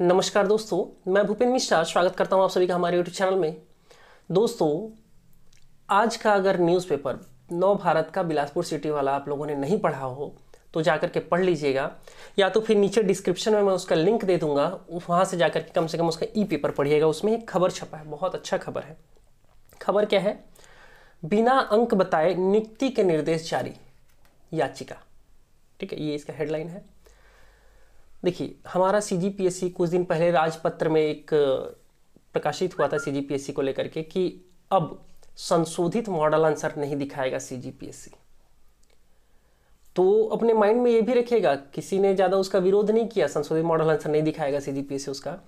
नमस्कार दोस्तों, मैं भूपेन मिश्रा, स्वागत करता हूँ आप सभी का हमारे यूट्यूब चैनल में। दोस्तों, आज का अगर न्यूज़पेपर नव भारत का बिलासपुर सिटी वाला आप लोगों ने नहीं पढ़ा हो तो जाकर के पढ़ लीजिएगा। या तो फिर नीचे डिस्क्रिप्शन में मैं उसका लिंक दे दूँगा, वहाँ से जाकर के कम से कम उसका ई पेपर पढ़िएगा, उसमें एक खबर छपा है, बहुत अच्छा खबर है। खबर क्या है? बिना अंक बताए नियुक्ति के निर्देश जारी, याचिका। ठीक है, ये इसका हेडलाइन है। देखिए हमारा सी कुछ दिन पहले राजपत्र में एक प्रकाशित हुआ था सी को लेकर के कि अब संशोधित मॉडल आंसर नहीं दिखाएगा सी तो अपने माइंड में ये भी रखिएगा किसी ने ज़्यादा उसका विरोध नहीं किया संशोधित मॉडल आंसर नहीं दिखाएगा सी उसका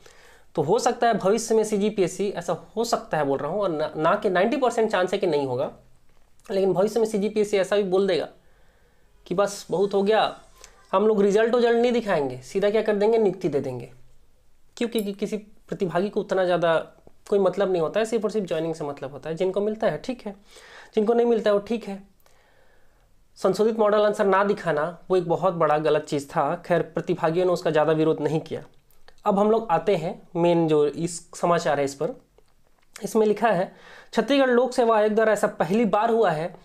तो हो सकता है भविष्य में सी ऐसा हो सकता है बोल रहा हूँ और ना, ना कि 90 परसेंट चांस है कि नहीं होगा लेकिन भविष्य में सीजीपीएससी ऐसा भी बोल देगा कि बस बहुत हो गया हम लोग रिज़ल्ट वजल्ट नहीं दिखाएँगे, सीधा क्या कर देंगे, नियुक्ति दे देंगे। क्योंकि कि किसी प्रतिभागी को उतना ज़्यादा कोई मतलब नहीं होता है, सिर्फ़ और सिर्फ़ ज्वाइनिंग से मतलब होता है। जिनको मिलता है, ठीक है। जिनको नहीं मिलता है, वो ठीक है। संशोधित मॉडल आंसर ना दिखाना, वो एक बहुत बड़ा गलत चीज़ था। खैर, प्रतिभागियों ने उसका ज़्यादा विरोध नहीं किया। अब हम लोग आते हैं मेन जो इस समाचार है इस पर। इसमें लिखा है, छत्तीसगढ़ लोक सेवा आयोग द्वारा ऐसा पहली बार हुआ है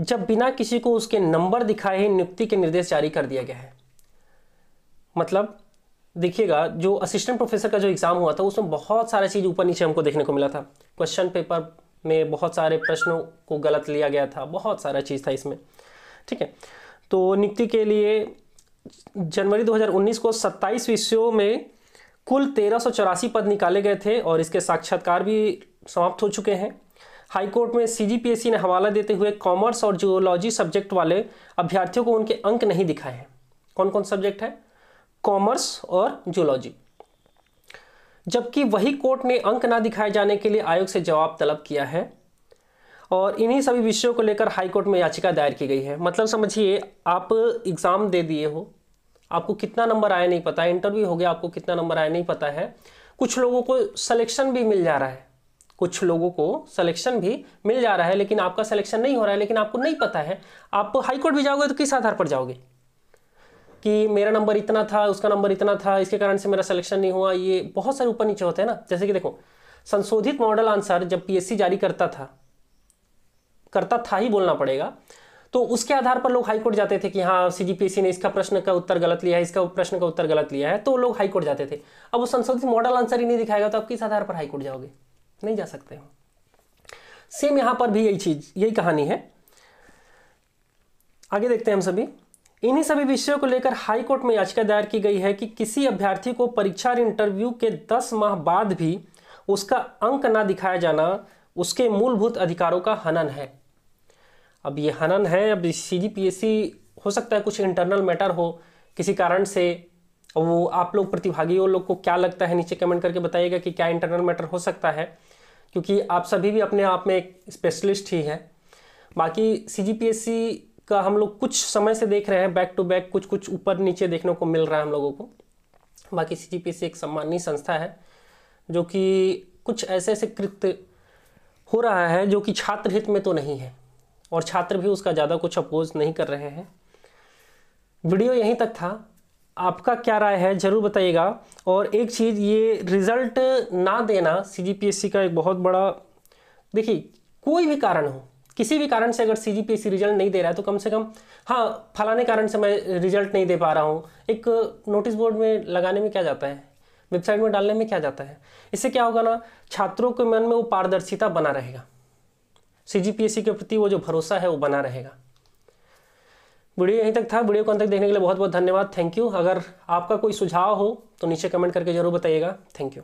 जब बिना किसी को उसके नंबर दिखाए ही नियुक्ति के निर्देश जारी कर दिया गया है। मतलब देखिएगा, जो असिस्टेंट प्रोफेसर का जो एग्ज़ाम हुआ था, उसमें बहुत सारा चीज़ ऊपर नीचे हमको देखने को मिला था। क्वेश्चन पेपर में बहुत सारे प्रश्नों को गलत लिया गया था, बहुत सारा चीज़ था इसमें। ठीक है? तो नियुक्ति के लिए जनवरी 2019 को 27 विषयों में कुल तेरह पद निकाले गए थे और इसके साक्षात्कार भी समाप्त हो चुके हैं। हाईकोर्ट में सी ने हवाला देते हुए कॉमर्स और जियोलॉजी सब्जेक्ट वाले अभ्यर्थियों को उनके अंक नहीं दिखाए हैं। कौन कौन सब्जेक्ट है? कॉमर्स और जियोलॉजी जबकि वही कोर्ट ने अंक ना दिखाए जाने के लिए आयोग से जवाब तलब किया है और इन्हीं सभी विषयों को लेकर हाईकोर्ट में याचिका दायर की गई है। मतलब समझिए, आप एग्ज़ाम दे दिए हो, आपको कितना नंबर आया नहीं पता, इंटरव्यू हो गया, आपको कितना नंबर आया नहीं पता है, कुछ लोगों को सिलेक्शन भी मिल जा रहा है। कुछ लोगों को सिलेक्शन भी मिल जा रहा है, लेकिन आपका सिलेक्शन नहीं हो रहा है, लेकिन आपको नहीं पता है, आप हाईकोर्ट भी जाओगे तो किस आधार पर जाओगे? कि मेरा नंबर इतना था, उसका नंबर इतना था, इसके कारण से मेरा सिलेक्शन नहीं हुआ, ये बहुत सारे ऊपर नीचे होते हैं ना। जैसे कि देखो, संशोधित मॉडल आंसर जब पीएससी जारी करता था करता था ही बोलना पड़ेगा तो उसके आधार पर लोग हाईकोर्ट जाते थे कि हाँ सीजीपीएससी ने इसका प्रश्न का उत्तर गलत लिया है, इसका प्रश्न का उत्तर गलत लिया है तो लोग हाईकोर्ट जाते थे। अब वो संशोधित मॉडल आंसर ही नहीं दिखाएगा तो आप किस आधार पर हाईकोर्ट जाओगे? नहीं जा सकते हो। सेम यहाँ पर भी यही चीज़, यही कहानी है। आगे देखते हैं हम सभी। इन्हीं सभी विषयों को लेकर हाई कोर्ट में याचिका दायर की गई है कि किसी अभ्यर्थी को परीक्षा इंटरव्यू के 10 माह बाद भी उसका अंक ना दिखाया जाना उसके मूलभूत अधिकारों का हनन है। अब ये हनन है, अब सीजीपीएससी हो सकता है कुछ इंटरनल मैटर हो, किसी कारण से वो आप लोग प्रतिभागियों लोग को क्या लगता है, नीचे कमेंट करके बताइएगा कि क्या इंटरनल मैटर हो सकता है, क्योंकि आप सभी भी अपने आप में एक स्पेशलिस्ट ही है। बाकी सी का हम लोग कुछ समय से देख रहे हैं बैक टू बैक कुछ कुछ ऊपर नीचे देखने को मिल रहा है हम लोगों को। बाकी सी एक सम्मानीय संस्था है, जो कि कुछ ऐसे ऐसे कृत्य हो रहा है, जो कि छात्र हित में तो नहीं है, और छात्र भी उसका ज़्यादा कुछ अपोज नहीं कर रहे हैं। वीडियो यहीं तक था। आपका क्या राय है? ज़रूर बताइएगा। और एक चीज़, ये रिज़ल्ट ना देना सीजीपीएससी का एक बहुत बड़ा, देखिए, कोई भी कारण हो, किसी भी कारण से अगर सीजीपीएससी रिज़ल्ट नहीं दे रहा है तो कम से कम हाँ फलाने कारण से मैं रिज़ल्ट नहीं दे पा रहा हूँ। एक नोटिस बोर्ड में लगाने में क्या जाता है? वेबसाइट में डालने में क्या जाता है? इससे क्या होगा ना, छात्रों के मन में वो पारदर्शिता बना रहेगा। सीजीपीएससी के प्रति वो जो भरोसा है, वो बना रहेगा। वीडियो यहीं तक था। वीडियो को अंत तक देखने के लिए बहुत बहुत धन्यवाद। थैंक यू अगर आपका कोई सुझाव हो तो नीचे कमेंट करके ज़रूर बताइएगा। Thank you